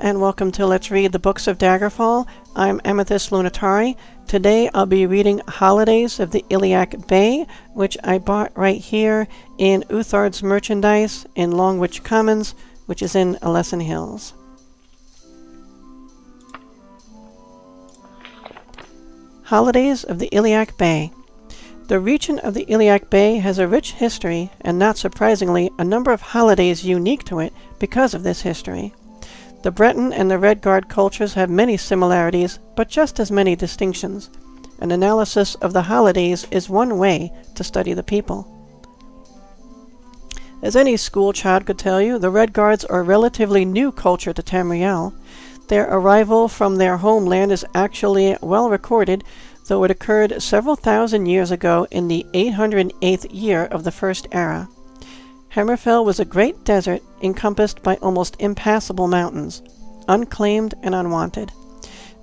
And welcome to Let's Read the Books of Daggerfall. I'm Amethyst Lunitari. Today I'll be reading Holidays of the Iliac Bay, which I bought right here in Uthard's Merchandise in Longwych Commons, which is in Ilessan Hills. Holidays of the Iliac Bay. The region of the Iliac Bay has a rich history, and not surprisingly, a number of holidays unique to it because of this history. The Breton and the Redguard cultures have many similarities, but just as many distinctions. An analysis of the holidays is one way to study the people. As any school child could tell you, the Redguards are a relatively new culture to Tamriel. Their arrival from their homeland is actually well recorded, though it occurred several thousand years ago in the 808th year of the First Era. Hammerfell was a great desert encompassed by almost impassable mountains, unclaimed and unwanted.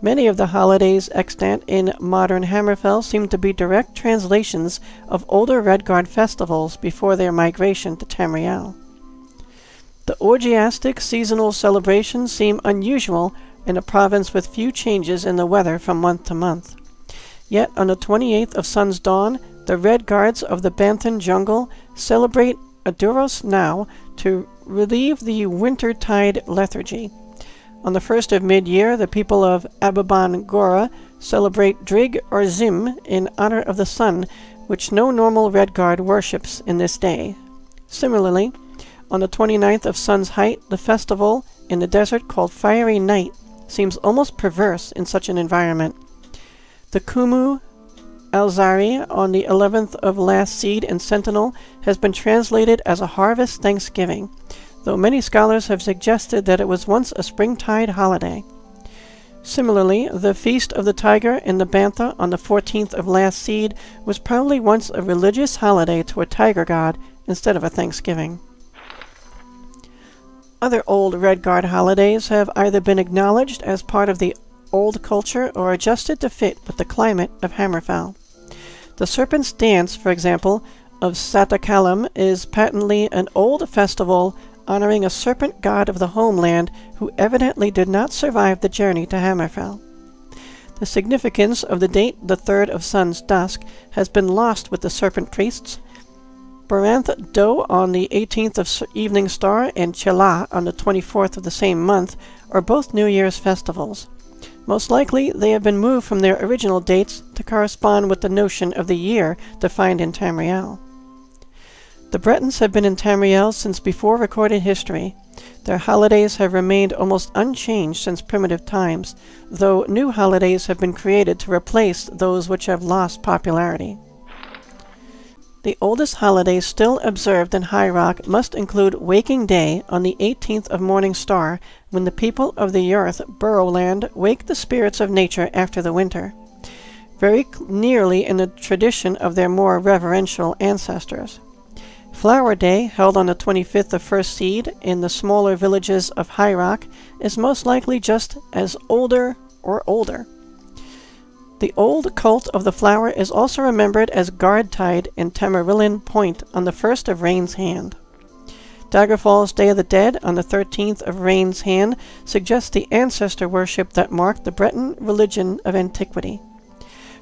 Many of the holidays extant in modern Hammerfell seem to be direct translations of older Redguard festivals before their migration to Tamriel. The orgiastic seasonal celebrations seem unusual in a province with few changes in the weather from month to month. Yet on the 28th of Sun's Dawn, the Redguards of the Banthan jungle celebrate Aduros Nau to relieve the wintertide lethargy. On the first of mid-year, the people of Abibon-Gora celebrate Drig or Zim in honor of the sun, which no normal Redguard worships in this day. Similarly, on the 29th of Sun's Height, the festival in the desert called Fiery Night seems almost perverse in such an environment. The Koomu Alezer'i on the 11th of last seed and sentinel has been translated as a harvest thanksgiving, though many scholars have suggested that it was once a springtide holiday. Similarly, the Feast of the Tiger in the Bantha on the 14th of last seed was probably once a religious holiday to a tiger god instead of a thanksgiving. Other old Redguard holidays have either been acknowledged as part of the old culture or adjusted to fit with the climate of Hammerfell. The Serpent's Dance, for example, of Satakalaam is patently an old festival honoring a serpent god of the homeland who evidently did not survive the journey to Hammerfell. The significance of the date the third of sun's dusk has been lost with the serpent priests. Baranth Do on the 18th of evening star and Chil'a on the 24th of the same month are both New Year's festivals. Most likely, they have been moved from their original dates to correspond with the notion of the year defined in Tamriel. The Bretons have been in Tamriel since before recorded history. Their holidays have remained almost unchanged since primitive times, though new holidays have been created to replace those which have lost popularity. The oldest holidays still observed in High Rock must include Waking Day on the 18th of Morning Star, when the people of the earth, Burrowland, wake the spirits of nature after the winter, very nearly in the tradition of their more reverential ancestors. Flower Day, held on the 25th of First Seed in the smaller villages of High Rock, is most likely just as older or older. The old cult of the flower is also remembered as guard Gardtide in Tamarilyn Point on the first of Rain's Hand. Daggerfall's Day of the Dead on the 13th of Rain's Hand suggests the ancestor worship that marked the Breton religion of antiquity.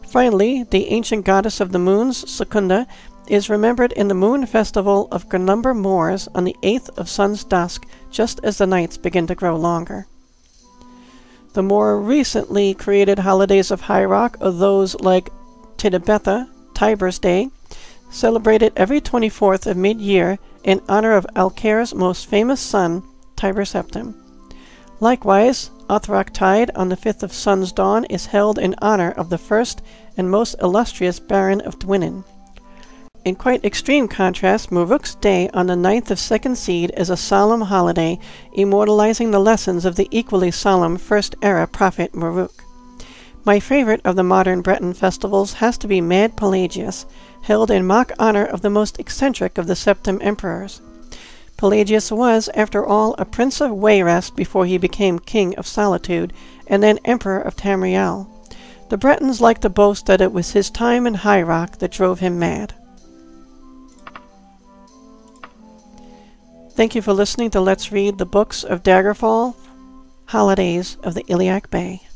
Finally, the ancient goddess of the moons, Secunda, is remembered in the moon festival of Glenumbra Moors on the 8th of sun's dusk, just as the nights begin to grow longer. The more recently created holidays of High Rock are those like Tibedetha, Tiber's Day, celebrated every 24th of mid-year in honor of Alcaire's most famous son, Tiber Septim. Likewise, Othroktide on the 5th of Sun's Dawn is held in honor of the first and most illustrious Baron of Dwynnen. In quite extreme contrast, Marukh's Day on the ninth of second seed is a solemn holiday, immortalizing the lessons of the equally solemn First Era prophet Marukh. My favorite of the modern Breton festivals has to be Mad Pelagius, held in mock honor of the most eccentric of the Septim emperors. Pelagius was, after all, a prince of Wayrest before he became king of Solitude, and then emperor of Tamriel. The Bretons like to boast that it was his time in High Rock that drove him mad. Thank you for listening to Let's Read the Books of Daggerfall. holidays of the Iliac Bay.